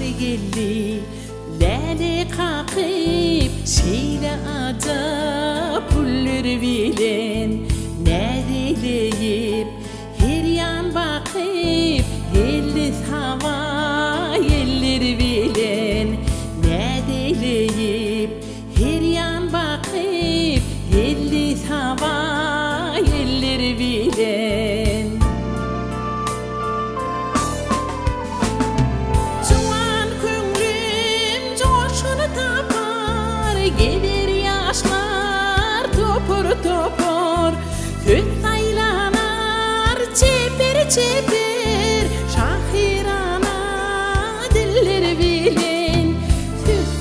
geldi Lale kakıp Şeyle ada Puller bilen Ne dileyip çepir Şahirana diller bilin.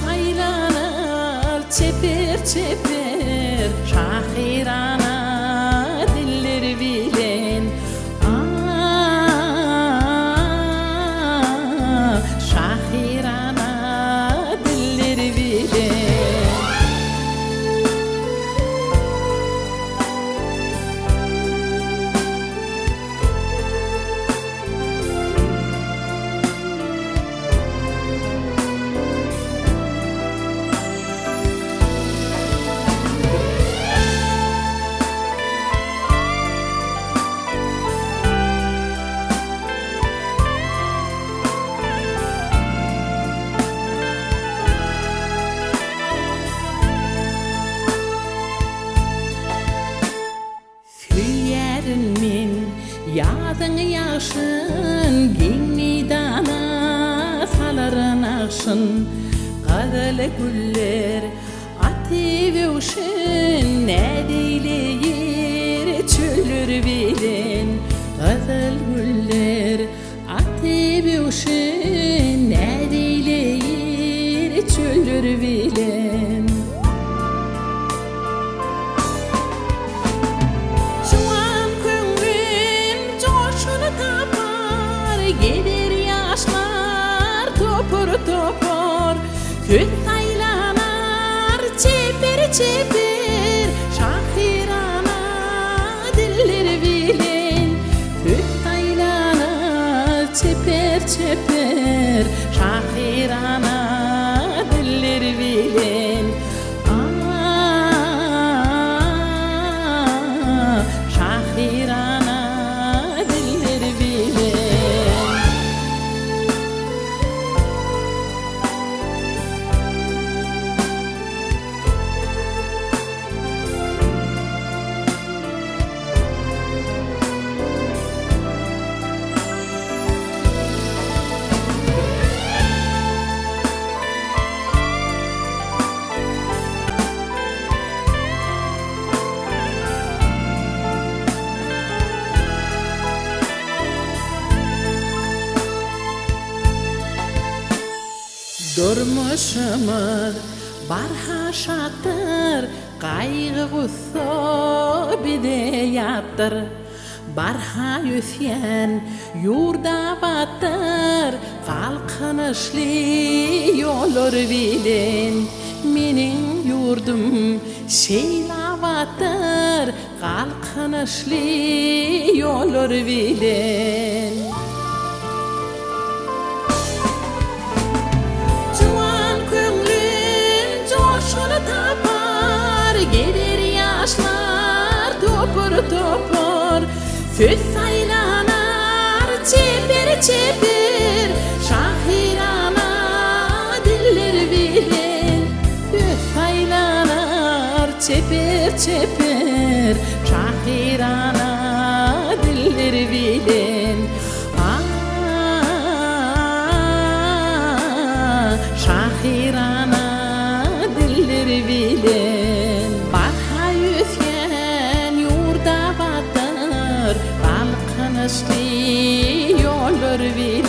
Aylanar çepir çepir yadın yaşın Ginni dana saların akşın. Qadalı güller ati uşun Ne dileyir çölür bilin Gelir yaşlar topur topur. Küt aylanar çepir çepir Şahirana diller bilin. Küt aylanar çepir çepir Durmuşumuz barha şattır Kaygı gusso bideyattır Barha yüsyen yurda battır Kalkınışlı yolur bilin. Menin yurdum şeylavattır Kalkınışlı yolur bilin topur Füs aylanar çepir Balkınışlı yolur bilin